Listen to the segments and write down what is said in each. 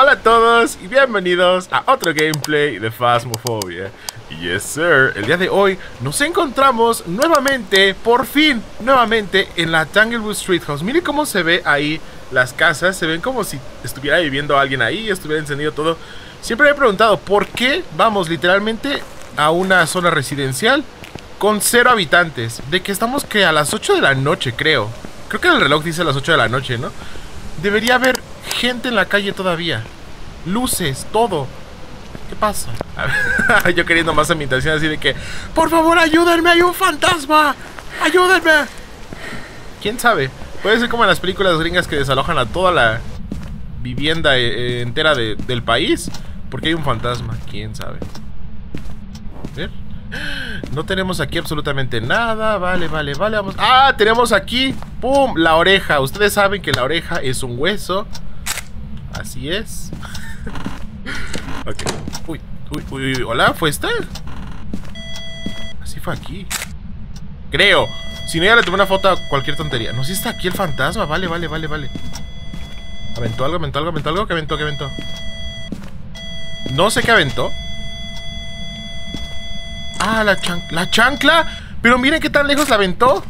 Hola a todos y bienvenidos a otro gameplay de Phasmophobia. Yes sir, el día de hoy nos encontramos nuevamente, por fin, nuevamente en la Tanglewood Street House. Miren cómo se ve ahí las casas, se ven como si estuviera viviendo alguien ahí, estuviera encendido todo. Siempre me he preguntado por qué vamos literalmente a una zona residencial con cero habitantes. De que estamos que a las 8 de la noche, creo. Creo que el reloj dice a las 8 de la noche, ¿no? Debería haber gente en la calle todavía. Luces, todo. ¿Qué pasa? Yo queriendo más ambientación así de que, por favor, ayúdenme, hay un fantasma. Ayúdenme. ¿Quién sabe? Puede ser como en las películas gringas que desalojan a toda la vivienda eh, entera del país porque hay un fantasma. ¿Quién sabe? A ver. No tenemos aquí absolutamente nada. Vale, vale, vale. Vamos. ¡Ah! Tenemos aquí. ¡Pum! La oreja. Ustedes saben que la oreja es un hueso. Así es. ok. Uy, uy, uy, Hola, ¿fue esta? Así fue aquí. Creo. Si no, ya le tomé una foto a cualquier tontería. No, si está aquí el fantasma. Vale, vale, vale, vale. ¿Aventó algo? ¿Aventó algo? ¿Aventó algo? ¿Qué aventó? ¿Qué aventó? No sé qué aventó. Ah, la, la chancla. Pero miren qué tan lejos la aventó.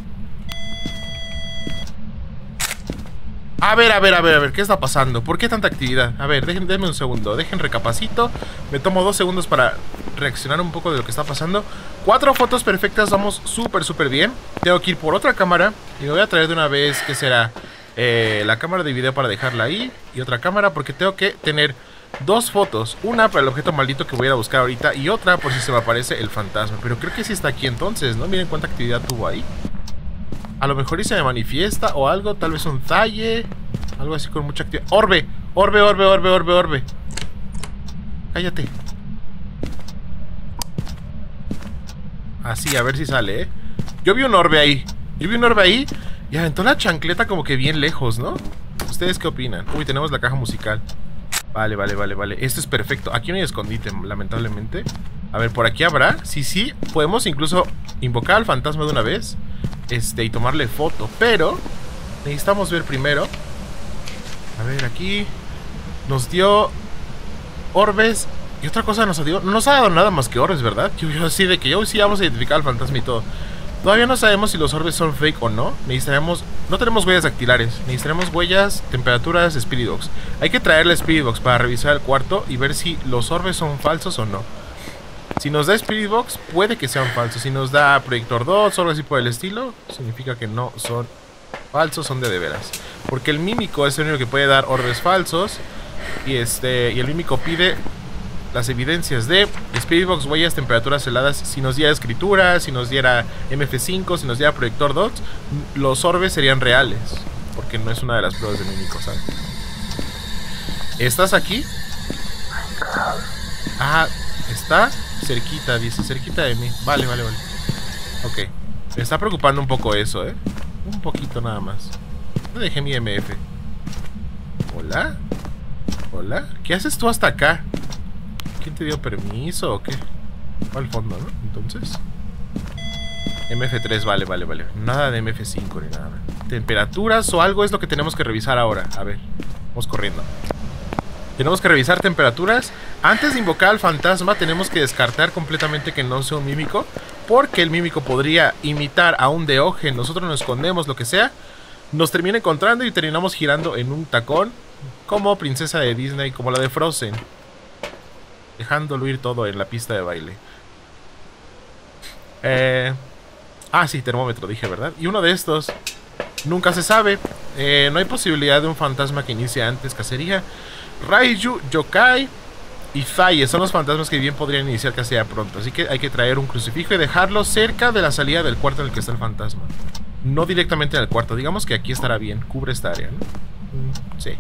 A ver, a ver, a ver, a ver, ¿qué está pasando? ¿Por qué tanta actividad? A ver, denme un segundo, dejen recapacito Me tomo dos segundos para reaccionar un poco de lo que está pasando Cuatro fotos perfectas, vamos súper, súper bien Tengo que ir por otra cámara Y me voy a traer de una vez, ¿qué será? Eh, la cámara de video para dejarla ahí Y otra cámara porque tengo que tener dos fotos. Una para el objeto maldito que voy a buscar ahorita y otra por si se me aparece el fantasma. Pero creo que sí está aquí entonces, ¿no? Miren cuánta actividad tuvo ahí. A lo mejor y se me manifiesta o algo, tal vez un talle. Algo así con mucha actividad. ¡Orbe! ¡Orbe, orbe, orbe, orbe, orbe! Cállate. Así, a ver si sale, ¿eh? Yo vi un orbe ahí. Yo vi un orbe ahí y aventó la chancleta como que bien lejos, ¿no? ¿Ustedes qué opinan? Uy, tenemos la caja musical. Vale, vale, vale, vale. Esto es perfecto. Aquí no hay escondite, lamentablemente. A ver, por aquí habrá. Sí, sí. Podemos incluso invocar al fantasma de una vez. Este, y tomarle foto. Pero necesitamos ver primero. A ver, aquí nos dio orbes. Y otra cosa nos dio. No nos ha dado nada más que orbes, ¿verdad? Yo, yo así de que yo sí vamos a identificar al fantasma y todo. Todavía no sabemos si los orbes son fake o no. Necesitaremos... No tenemos huellas dactilares. Necesitaremos huellas, temperaturas, Spirit. Hay que traerle Spirit Box para revisar el cuarto y ver si los orbes son falsos o no. Si nos da Spirit Box, puede que sean falsos. Si nos da Proyector 2 o algo así por el estilo, significa que no son falsos, son de de veras. Porque el mímico es el único que puede dar orbes falsos. Y este y el mímico pide las evidencias de Spiritbox, huellas, temperaturas heladas, si nos diera escritura, si nos diera MF5, si nos diera proyector 2, los orbes serían reales, porque no es una de las pruebas de mímico, ¿sabes? ¿Estás aquí? Ah, está cerquita, dice, cerquita de mí. Vale, vale, vale. Ok. Me está preocupando un poco eso, ¿eh? Un poquito nada más. No dejé mi MF. ¿Hola? ¿Hola? ¿Qué haces tú hasta acá? ¿Quién te dio permiso o qué? Al fondo, ¿no? Entonces. MF3, vale, vale, vale. Nada de MF5 ni nada. Temperaturas o algo es lo que tenemos que revisar ahora. A ver, vamos corriendo. Tenemos que revisar temperaturas. Antes de invocar al fantasma, tenemos que descartar completamente que no sea un mímico. Porque el mímico podría imitar a un deogen. Nosotros nos escondemos, lo que sea. Nos termina encontrando y terminamos girando en un tacón. Como princesa de Disney, como la de Frozen dejándolo ir todo en la pista de baile. Eh, ah, sí, termómetro, dije, ¿verdad? Y uno de estos, nunca se sabe. Eh, no hay posibilidad de un fantasma que inicie antes cacería. Raiju, Yokai y Faye son los fantasmas que bien podrían iniciar cacería pronto. Así que hay que traer un crucifijo y dejarlo cerca de la salida del cuarto en el que está el fantasma. No directamente en el cuarto. Digamos que aquí estará bien. Cubre esta área, ¿no? Sí.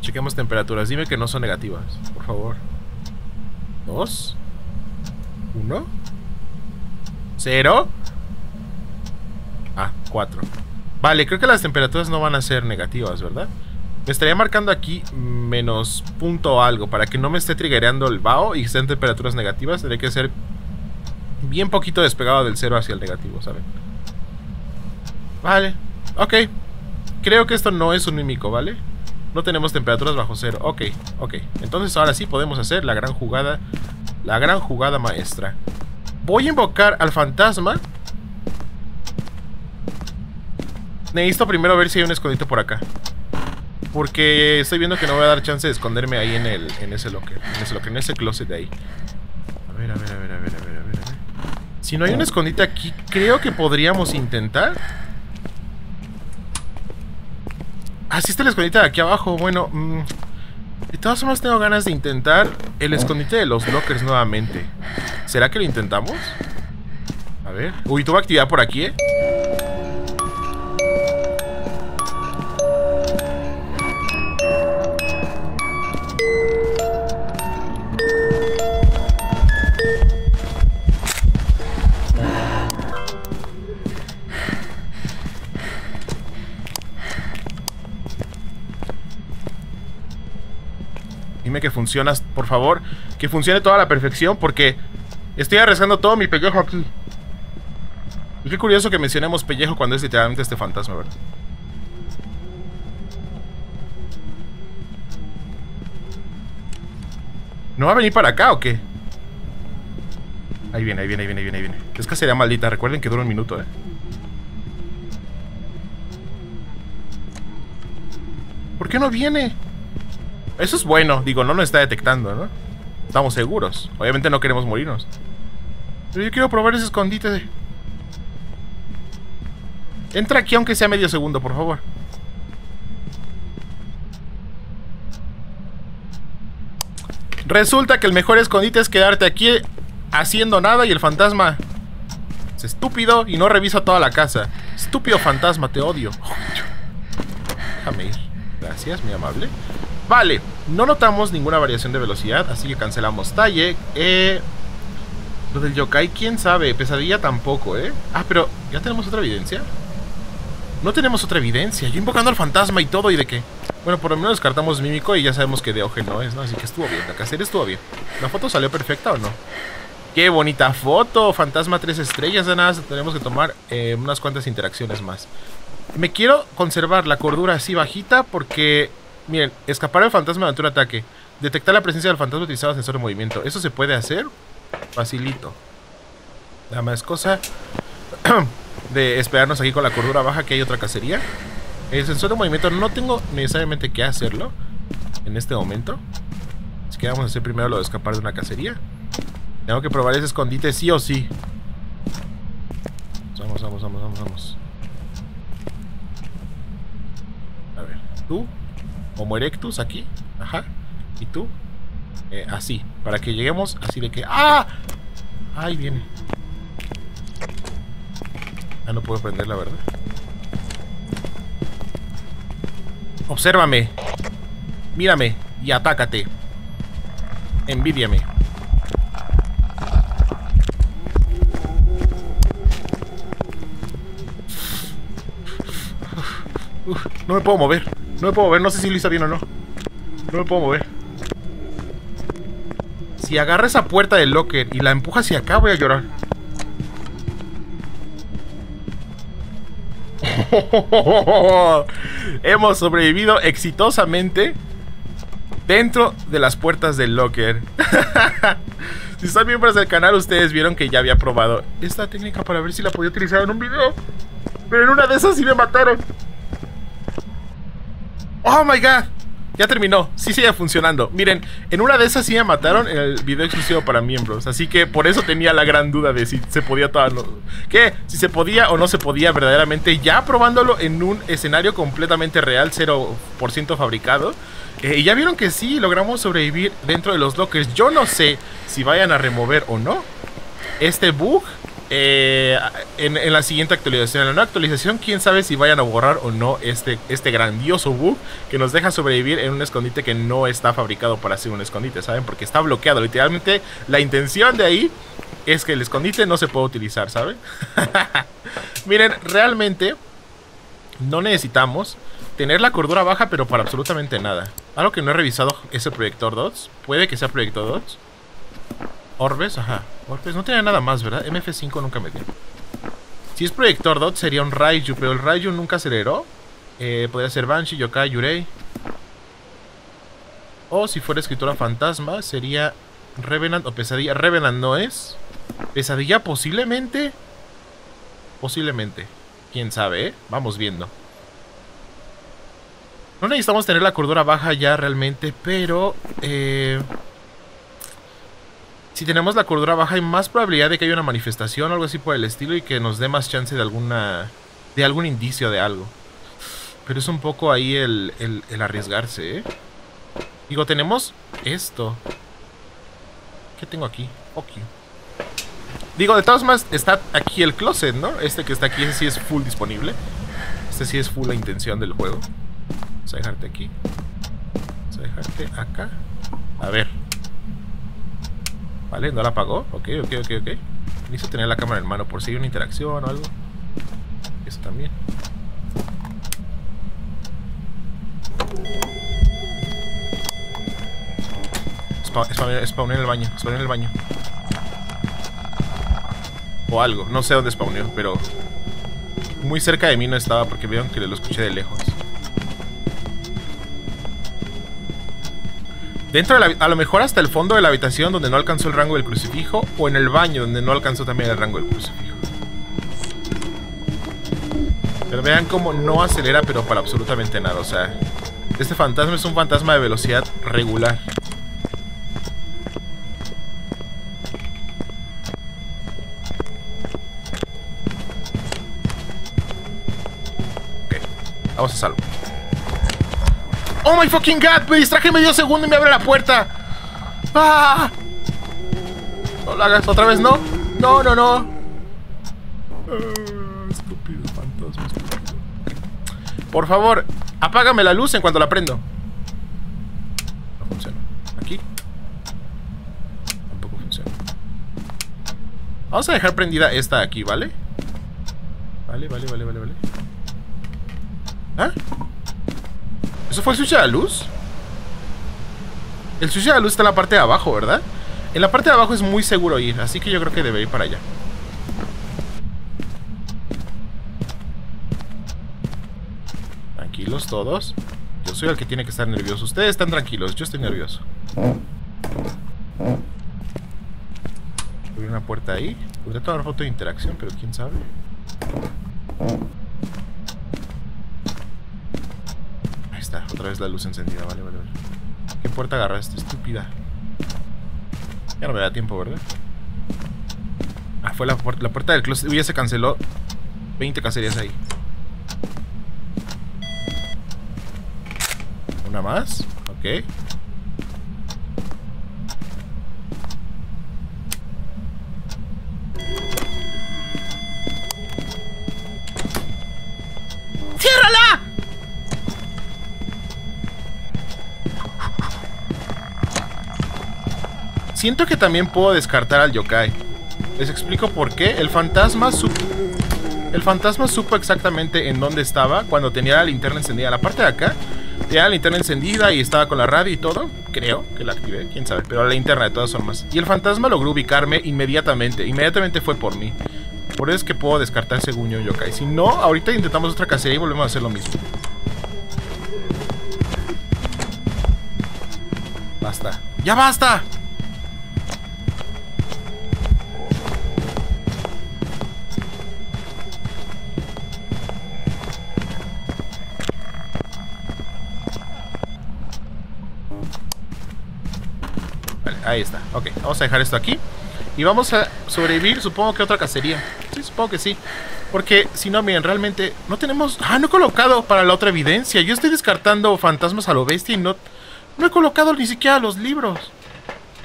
Chequemos temperaturas. Dime que no son negativas, por favor. Dos. Uno. Cero. Ah, cuatro. Vale, creo que las temperaturas no van a ser negativas, ¿verdad? Me estaría marcando aquí menos punto algo para que no me esté triggereando el BAO y estén temperaturas negativas. Tendría que ser bien poquito despegado del cero hacia el negativo, ¿saben? Vale, ok. Creo que esto no es un mímico, ¿vale? No tenemos temperaturas bajo cero. Ok, ok. Entonces ahora sí podemos hacer la gran jugada. La gran jugada maestra. Voy a invocar al fantasma. Necesito primero ver si hay un escondite por acá. Porque estoy viendo que no voy a dar chance de esconderme ahí en el en ese locker. En ese en ese closet de ahí. A ver, a ver, a ver, a ver, a ver, a ver. Si no hay un escondite aquí, creo que podríamos intentar. Ah, sí está el escondite de aquí abajo. Bueno, mmm, de todas formas tengo ganas de intentar el escondite de los lockers nuevamente. ¿Será que lo intentamos? A ver. Uy, tuvo actividad por aquí, ¿eh? Que funcionas, por favor. Que funcione toda la perfección porque estoy arriesgando todo mi pellejo aquí. Y qué curioso que mencionemos pellejo cuando es literalmente este fantasma, ¿verdad? ¿No va a venir para acá o qué? Ahí viene, ahí viene, ahí viene, ahí viene, ahí viene. Es que sería maldita. Recuerden que dura un minuto, ¿eh? ¿Por qué no viene? Eso es bueno. Digo, no nos está detectando, ¿no? Estamos seguros. Obviamente no queremos morirnos. Pero yo quiero probar ese escondite de... Entra aquí aunque sea medio segundo, por favor. Resulta que el mejor escondite es quedarte aquí haciendo nada y el fantasma es estúpido y no revisa toda la casa. Estúpido fantasma, te odio. Déjame ir. Gracias, muy amable. Vale, no notamos ninguna variación de velocidad, así que cancelamos talle. Eh, lo del yokai, quién sabe. Pesadilla tampoco, ¿eh? Ah, pero ¿ya tenemos otra evidencia? No tenemos otra evidencia. Yo invocando al fantasma y todo, ¿y de qué? Bueno, por lo menos descartamos mímico y ya sabemos que de oje no es, ¿no? Así que estuvo bien. La cacería estuvo bien. ¿La foto salió perfecta o no? ¡Qué bonita foto! Fantasma tres estrellas. De nada, tenemos que tomar eh, unas cuantas interacciones más. Me quiero conservar la cordura así bajita porque... Miren, escapar al fantasma durante un ataque. Detectar la presencia del fantasma utilizando sensor de movimiento. ¿Eso se puede hacer? Facilito. Nada más cosa de esperarnos aquí con la cordura baja que hay otra cacería. El sensor de movimiento no tengo necesariamente que hacerlo en este momento. Así que vamos a hacer primero lo de escapar de una cacería. Tengo que probar ese escondite sí o sí. Vamos, vamos, vamos, vamos, vamos. A ver, tú, Homo erectus aquí, ajá. Y tú, eh, así, para que lleguemos así de que... ¡Ah! Ahí viene. Ah, no puedo prender la verdad. Obsérvame. Mírame y atácate. Envidiame. No me puedo mover. No me puedo mover. No sé si lo hice bien o no. No me puedo mover. Si agarra esa puerta del locker y la empuja hacia acá, voy a llorar. Hemos sobrevivido exitosamente dentro de las puertas del locker. si son miembros del canal, ustedes vieron que ya había probado esta técnica para ver si la podía utilizar en un video. Pero en una de esas sí me mataron. Oh my god. Ya terminó, sí sigue funcionando. Miren, en una de esas sí me mataron en el video exclusivo para miembros. Así que por eso tenía la gran duda de si se podía todo. ¿Qué? Si se podía o no se podía verdaderamente. Ya probándolo en un escenario completamente real, 0% fabricado. Eh, y ya vieron que sí, logramos sobrevivir dentro de los lockers. Yo no sé si vayan a remover o no este bug eh, en, la siguiente actualización. En la nueva actualización, quién sabe si vayan a borrar o no este, este grandioso bug que nos deja sobrevivir en un escondite que no está fabricado para ser un escondite, ¿saben? Porque está bloqueado. Literalmente, la intención de ahí es que el escondite no se puede utilizar, ¿saben? Miren, realmente no necesitamos tener la cordura baja, pero para absolutamente nada. Algo que no he revisado es el proyector dots. Puede que sea proyector dots. Orbes, ajá. Orbes, no tenía nada más, ¿verdad? MF5 nunca me dio. Si es proyector dot, sería un Raiju, pero el Raiju nunca aceleró. Eh, podría ser Banshee, Yokai, Yurei. O si fuera escritora fantasma, sería Revenant o Pesadilla. Revenant no es. Pesadilla posiblemente. Posiblemente. Quién sabe, ¿eh? Vamos viendo. No necesitamos tener la cordura baja ya realmente, pero... Eh, si tenemos la cordura baja hay más probabilidad de que haya una manifestación o algo así por el estilo y que nos dé más chance de alguna... De algún indicio de algo. Pero es un poco ahí el, el, arriesgarse, ¿eh? Digo, tenemos esto. ¿Qué tengo aquí? Ok. Digo, de todas maneras, está aquí el closet, ¿no? Este que está aquí, ese sí es full disponible. Este sí es full la intención del juego. Vamos a dejarte aquí. Vamos a dejarte acá. A ver. Vale, no la apagó. Ok, ok, ok, ok. Necesito tener la cámara en mano por si hay una interacción o algo. Eso también. Spawné en el baño. Spawné en el baño. O algo. No sé dónde spawneó, pero... Muy cerca de mí no estaba porque vieron que lo escuché de lejos. Dentro de la, a lo mejor hasta el fondo de la habitación donde no alcanzó el rango del crucifijo o en el baño donde no alcanzó también el rango del crucifijo. Pero vean cómo no acelera pero para absolutamente nada, o sea, este fantasma es un fantasma de velocidad regular. Ok, vamos a salvo. ¡Oh my fucking god! Me distraje medio segundo y me abre la puerta. ¡Ah! No lo hagas otra vez, ¿no? No, no, no. Ah, estúpido fantasma, estúpido. Por favor, apágame la luz en cuanto la prendo. No funciona. Aquí. Tampoco funciona. Vamos a dejar prendida esta aquí, ¿vale? Vale, vale, vale, vale, vale. ¿Ah? ¿Eso fue el switch de la luz? El switch de la luz está en la parte de abajo, ¿verdad? En la parte de abajo es muy seguro ir, así que yo creo que debe ir para allá. Tranquilos todos. Yo soy el que tiene que estar nervioso. Ustedes están tranquilos, yo estoy nervioso. Hay una puerta ahí. Podría tomar foto de interacción, pero quién sabe. Otra vez la luz encendida, vale, vale, vale. ¿Qué puerta agarraste, estúpida? Ya no me da tiempo, ¿verdad? Ah, fue la, puerta, la puerta del closet. ya se canceló. 20 cacerías ahí. Una más. Ok. Siento que también puedo descartar al yokai. Les explico por qué. El fantasma supo... El fantasma supo exactamente en dónde estaba cuando tenía la linterna encendida. La parte de acá tenía la linterna encendida y estaba con la radio y todo. Creo que la activé, quién sabe. Pero la linterna de todas formas. Y el fantasma logró ubicarme inmediatamente. Inmediatamente fue por mí. Por eso es que puedo descartar según yo yokai. Si no, ahorita intentamos otra cacería y volvemos a hacer lo mismo. Basta. ¡Ya basta! Ahí está. Ok, vamos a dejar esto aquí. Y vamos a sobrevivir, supongo que otra cacería. Sí, supongo que sí. Porque si no, miren, realmente no tenemos... Ah, no he colocado para la otra evidencia. Yo estoy descartando fantasmas a lo bestia y no... No he colocado ni siquiera los libros.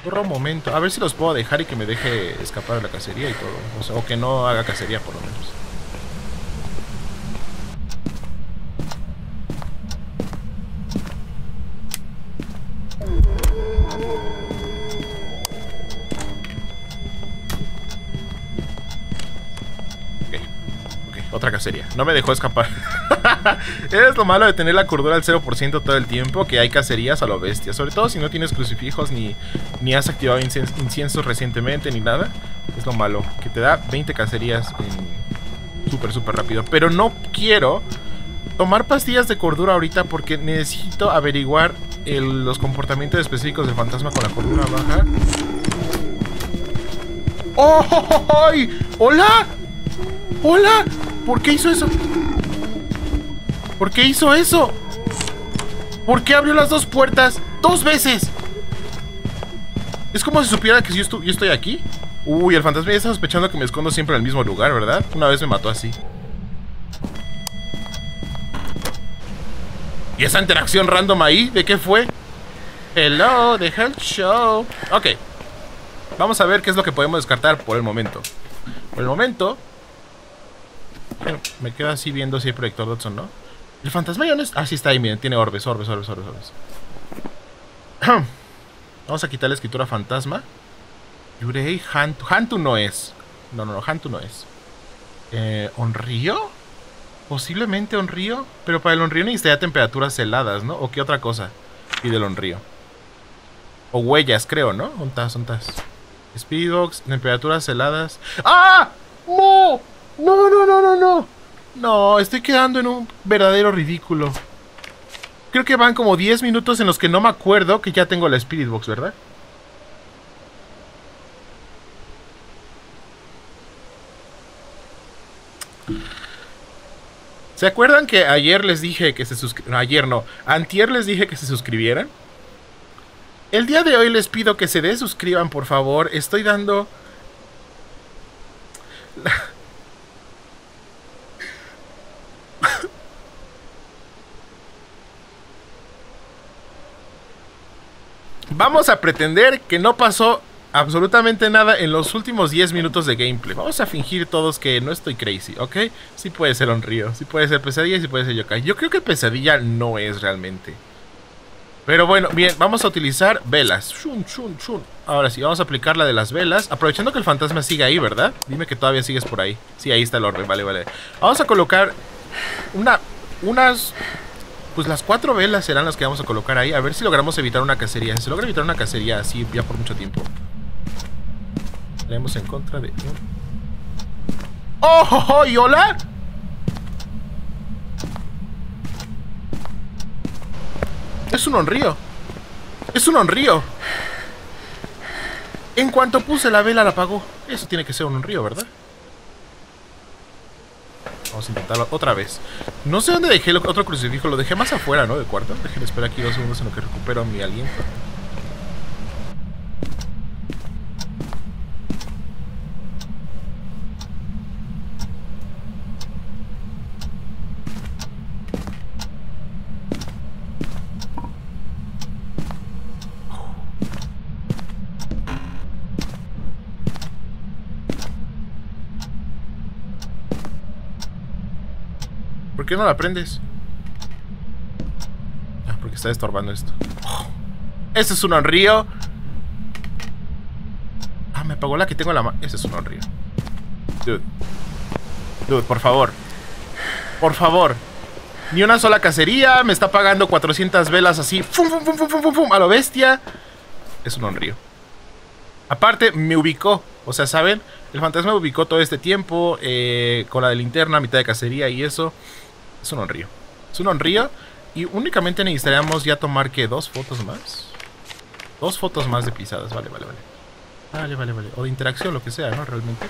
Por un momento. A ver si los puedo dejar y que me deje escapar de la cacería y todo. o que no haga cacería por lo menos. No me dejó escapar. es lo malo de tener la cordura al 0% todo el tiempo, que hay cacerías a lo bestia. Sobre todo si no tienes crucifijos ni, ni has activado inciensos recientemente ni nada. Es lo malo, que te da 20 cacerías súper, súper rápido. Pero no quiero tomar pastillas de cordura ahorita porque necesito averiguar los comportamientos específicos del fantasma con la cordura baja. ¡Oh! ¡Hola! ¡Hola! ¿Por qué hizo eso? ¿Por qué hizo eso? ¿Por qué abrió las dos puertas? ¡Dos veces! Es como si supiera que yo, estoy aquí. Uy, el fantasma ya está sospechando que me escondo siempre en el mismo lugar, ¿verdad? Una vez me mató así. ¿Y esa interacción random ahí? ¿De qué fue? Hello, the el show. Ok. Vamos a ver qué es lo que podemos descartar por el momento. Por el momento... Me quedo así viendo si hay proyector Dodson, ¿no? El fantasma ya no Ah, sí está ahí, miren. Tiene orbes, orbes, orbes, orbes, orbes. Vamos a quitar la escritura fantasma. Yurei Hantu. Hantu no es. No, no, no. Hantu no es. Eh, ¿Onrío? Posiblemente Onrío. Pero para el Onrío necesitaría temperaturas heladas, ¿no? ¿O qué otra cosa pide el Onrío? O huellas, creo, ¿no? Ontas, ontas. Speedbox, temperaturas heladas. ¡Ah! ¡No! ¡No, no, no, no, no! No, estoy quedando en un verdadero ridículo. Creo que van como 10 minutos en los que no me acuerdo que ya tengo la Spirit Box, ¿verdad? ¿Se acuerdan que ayer les dije que se suscribieran? ayer no, antier les dije que se suscribieran. El día de hoy les pido que se desuscriban, por favor. Estoy dando... Vamos a pretender que no pasó absolutamente nada en los últimos 10 minutos de gameplay. Vamos a fingir todos que no estoy crazy, ¿ok? Sí puede ser un río, sí puede ser pesadilla y sí puede ser yokai. Yo creo que pesadilla no es realmente. Pero bueno, bien, vamos a utilizar velas. Shun, shun, shun. Ahora sí, vamos a aplicar la de las velas. Aprovechando que el fantasma sigue ahí, ¿verdad? Dime que todavía sigues por ahí. Sí, ahí está el orbe, vale, vale. Vamos a colocar una, unas pues las cuatro velas serán las que vamos a colocar ahí. A ver si logramos evitar una cacería. Si se logra evitar una cacería así ya por mucho tiempo. Tenemos en contra de... ¡Oh, oh, oh! ¿Y hola? Es un honrío. Es un honrío. En cuanto puse la vela la apagó. Eso tiene que ser un honrío, ¿verdad? Vamos a intentarlo otra vez. No sé dónde dejé el otro crucifijo. Lo dejé más afuera, ¿no? De cuarto. Dejen esperar aquí dos segundos en lo que recupero mi aliento. ¿Por qué no la prendes? Ah, porque está estorbando esto. ¡Ese es un honrío! Ah, me apagó la que tengo en la mano. Ese es un honrío. Dude. Dude, por favor. Por favor. Ni una sola cacería. Me está pagando 400 velas así. ¡Fum, fum, fum, fum, fum, fum! A lo bestia. Es un honrío. Aparte, me ubicó. O sea, ¿saben? El fantasma me ubicó todo este tiempo. Eh, con la de linterna, mitad de cacería y eso. Es un honrío. Es un honrío. Y únicamente necesitaríamos ya tomar que dos fotos más. Dos fotos más de pisadas. Vale, vale, vale. Vale, vale, vale. O de interacción, lo que sea, ¿no? Realmente.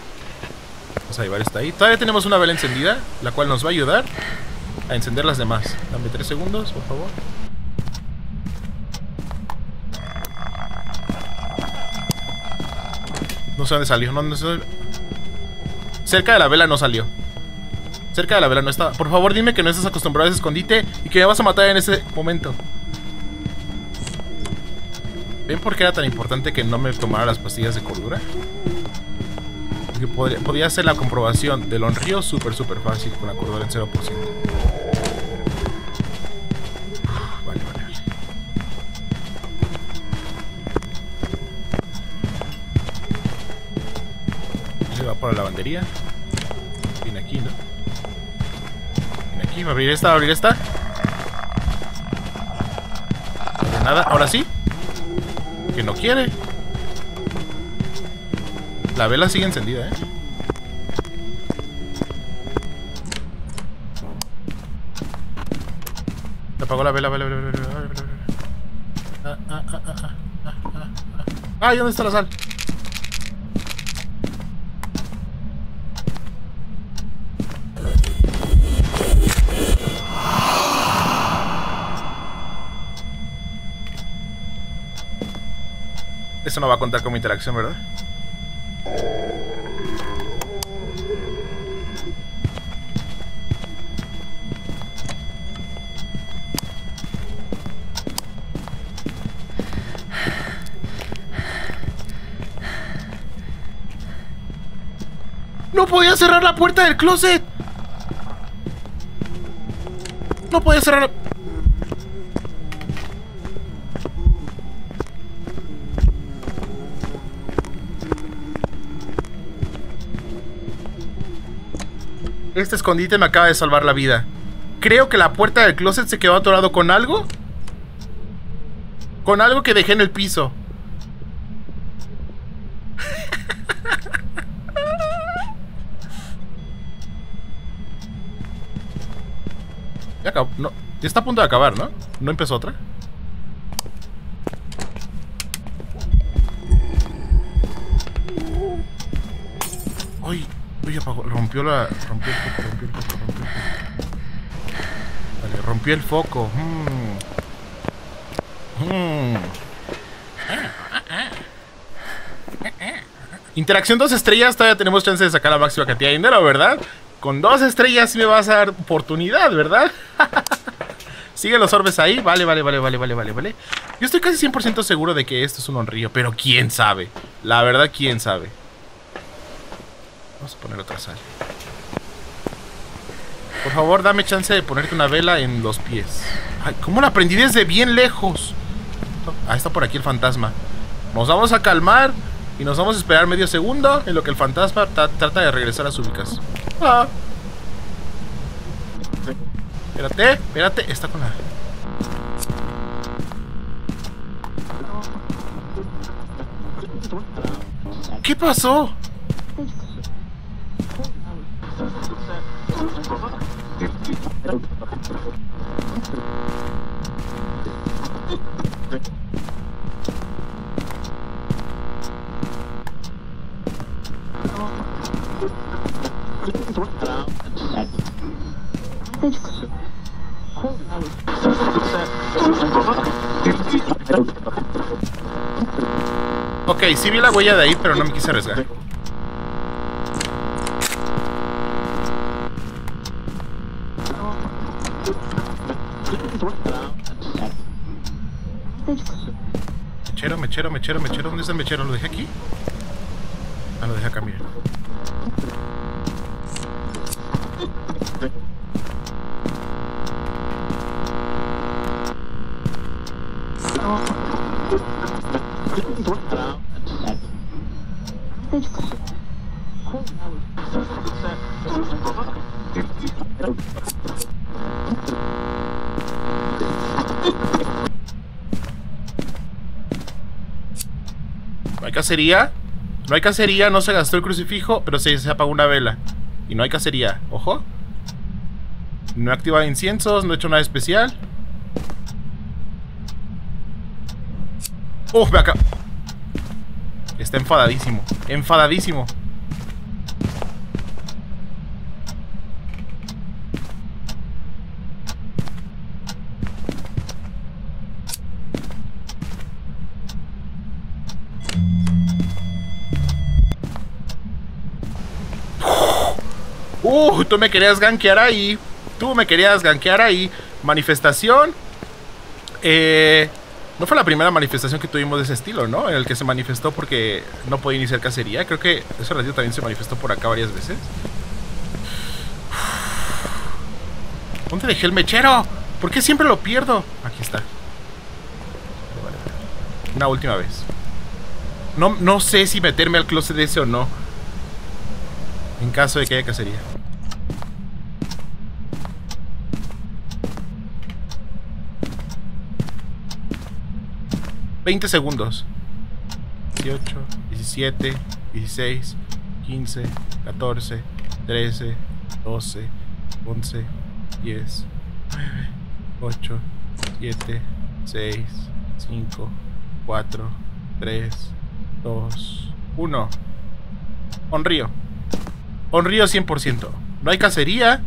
Vamos a llevar esta ahí. Todavía tenemos una vela encendida, la cual nos va a ayudar a encender las demás. Dame tres segundos, por favor. No sé dónde salió. Cerca de la vela no salió. Cerca de la vela no está. Por favor, dime que no estás acostumbrado a ese escondite y que me vas a matar en ese momento. ¿Ven por qué era tan importante que no me tomara las pastillas de cordura? Porque podría, podía hacer la comprobación del honrío súper, súper fácil con la cordura en 0%. Vale, vale, vale. Se va para la lavandería. Viene aquí, ¿no? Aquí, abrir esta, abrir esta. nada, ahora sí. Que no quiere. La vela sigue encendida, ¿eh? Se apagó la vela, vela, vela, vela, vela, ah, ah, ah, ah, ah. Ay, ¿dónde está la sal? Eso no va a contar como interacción, ¿verdad? ¡No podía cerrar la puerta del closet! No podía cerrar la... Este escondite me acaba de salvar la vida. Creo que la puerta del closet se quedó atorado con algo. Con algo que dejé en el piso. ya acabó. No, ya está a punto de acabar, ¿no? ¿No empezó otra? Uy, uy, apagó, rompió la. Rompió el foco, rompió el foco, rompió el foco. Vale, rompió el foco. Mm. Mm. Interacción dos estrellas, todavía tenemos chance de sacar la máxima cantidad de dinero, ¿verdad? Con dos estrellas sí me vas a dar oportunidad, ¿verdad? Sigue los orbes ahí. Vale, vale, vale, vale, vale, vale, vale. Yo estoy casi 100% seguro de que esto es un honrillo, pero quién sabe. La verdad, quién sabe. Vamos a poner otra sal. Por favor, dame chance de ponerte una vela en los pies. Ay, ¿cómo la aprendí desde bien lejos? Ah, está por aquí el fantasma. Nos vamos a calmar y nos vamos a esperar medio segundo en lo que el fantasma trata de regresar a su ubicación. Ah. Espérate, espérate. Está con la... ¿Qué pasó? Ok, sí vi la huella de ahí, pero no me quise arriesgar. Mechero, mechero, mechero, mechero. ¿Dónde está el mechero? ¿Lo dejé aquí? Ah, lo dejé acá, miren. No hay cacería. No hay cacería, no se gastó el crucifijo, pero se, se apagó una vela. Y no hay cacería, ojo. No he activado inciensos, no he hecho nada especial. ¡Uf! Me acá. Está enfadadísimo. Enfadadísimo. Uh, tú me querías gankear ahí. Tú me querías gankear ahí. Manifestación. Eh, no fue la primera manifestación que tuvimos de ese estilo, ¿no? En el que se manifestó porque no podía iniciar cacería. Creo que ese ratito también se manifestó por acá varias veces. ¿Dónde dejé el mechero? ¿Por qué siempre lo pierdo? Aquí está. Una última vez. No, no sé si meterme al closet ese o no. En caso de que haya cacería. 20 segundos. 18, 17, 16, 15, 14, 13, 12, 11, 10, 9, 8, 7, 6, 5, 4, 3, 2, 1. Honrío. Honrío 100%. No hay cacería.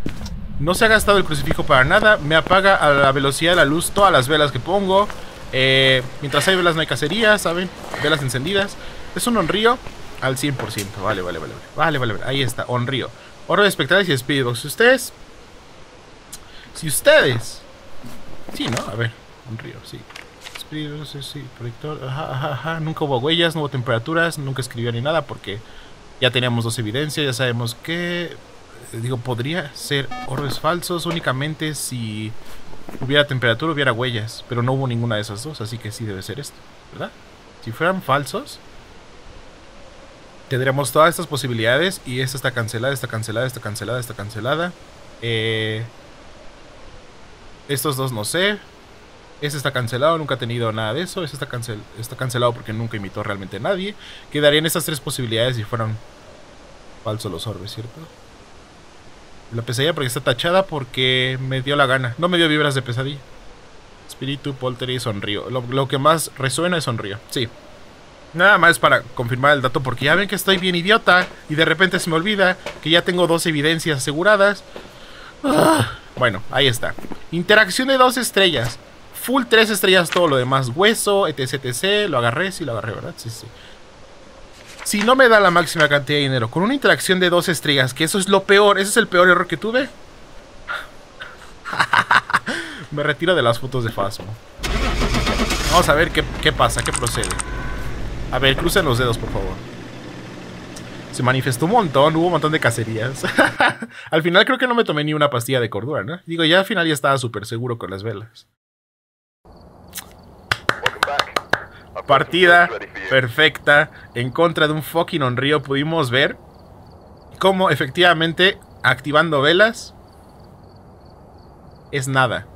No se ha gastado el crucifijo para nada. Me apaga a la velocidad de la luz todas las velas que pongo. Eh, mientras hay velas no hay cacería, ¿saben? Velas encendidas. Es un honrío al 100%. Vale, vale, vale. Vale, vale, vale. Ahí está, honrío. Oro de espectrales y Speedbox. Si ustedes... Si ustedes... Sí, ¿no? A ver. Honrío, sí. Speedbox, sí, proyector. Ajá, ajá, ajá. Nunca hubo huellas, no hubo temperaturas. Nunca escribió ni nada porque... Ya teníamos dos evidencias, ya sabemos que digo, podría ser orbes falsos únicamente si hubiera temperatura, hubiera huellas, pero no hubo ninguna de esas dos, así que sí debe ser esto, ¿verdad? Si fueran falsos, tendríamos todas estas posibilidades y esta está cancelada, está cancelada, está cancelada, está cancelada. Eh, estos dos no sé. Este está cancelado, nunca ha tenido nada de eso. Está, cancel está cancelado porque nunca imitó realmente a nadie. Quedarían estas tres posibilidades si fueran falsos los orbes, ¿cierto? La pesadilla porque está tachada porque me dio la gana. No me dio vibras de pesadilla. Espíritu, polter y sonrío. Lo, que más resuena es sonrío. Sí. Nada más para confirmar el dato porque ya ven que estoy bien idiota y de repente se me olvida que ya tengo dos evidencias aseguradas. Ah, bueno, ahí está. Interacción de dos estrellas. Full tres estrellas todo lo demás. Hueso, etc, etc. Lo agarré, sí lo agarré, ¿verdad? Sí, sí. Si no me da la máxima cantidad de dinero con una interacción de dos estrellas, que eso es lo peor, ese es el peor error que tuve. me retiro de las fotos de Fasmo. Vamos a ver qué, pasa, qué procede. A ver, crucen los dedos, por favor. Se manifestó un montón, hubo un montón de cacerías. al final creo que no me tomé ni una pastilla de cordura, ¿no? Digo, ya al final ya estaba súper seguro con las velas. Partida perfecta en contra de un fucking Onryo pudimos ver cómo efectivamente activando velas es nada.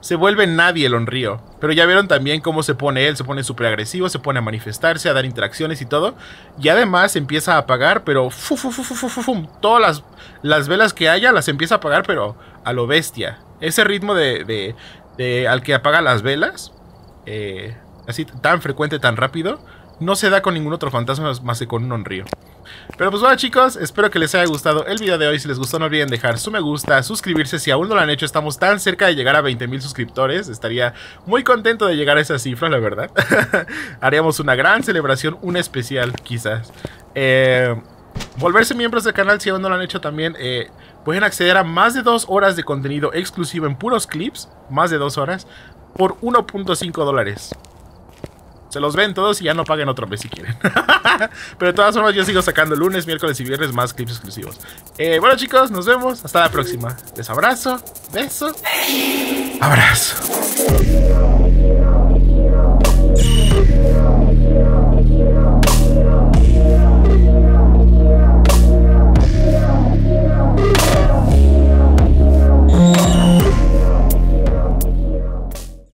Se vuelve nadie el Onryo. Pero ya vieron también cómo se pone él, se pone súper agresivo, se pone a manifestarse, a dar interacciones y todo. Y además empieza a apagar, pero todas las, las, velas que haya las empieza a apagar, pero a lo bestia. Ese ritmo de, de, al que apaga las velas, eh, así tan frecuente, tan rápido, no se da con ningún otro fantasma más que con un honrío. Pero pues bueno chicos, espero que les haya gustado el video de hoy. Si les gustó no olviden dejar su me gusta, suscribirse si aún no lo han hecho. Estamos tan cerca de llegar a 20.000 suscriptores. Estaría muy contento de llegar a esa cifra, la verdad. Haríamos una gran celebración, un especial quizás. Eh, volverse miembros del canal si aún no lo han hecho también. Eh, pueden acceder a más de dos horas de contenido exclusivo en puros clips. Más de dos horas. Por 1.5 dólares. Se los ven todos y ya no paguen otro mes si quieren. Pero de todas formas yo sigo sacando lunes, miércoles y viernes más clips exclusivos. Eh, bueno chicos, nos vemos. Hasta la próxima. Les abrazo. Beso. Abrazo.